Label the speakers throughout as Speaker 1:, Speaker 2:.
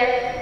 Speaker 1: días.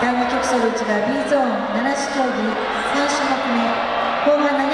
Speaker 1: 第2曲走口が B ゾーン7種競技3種目目後半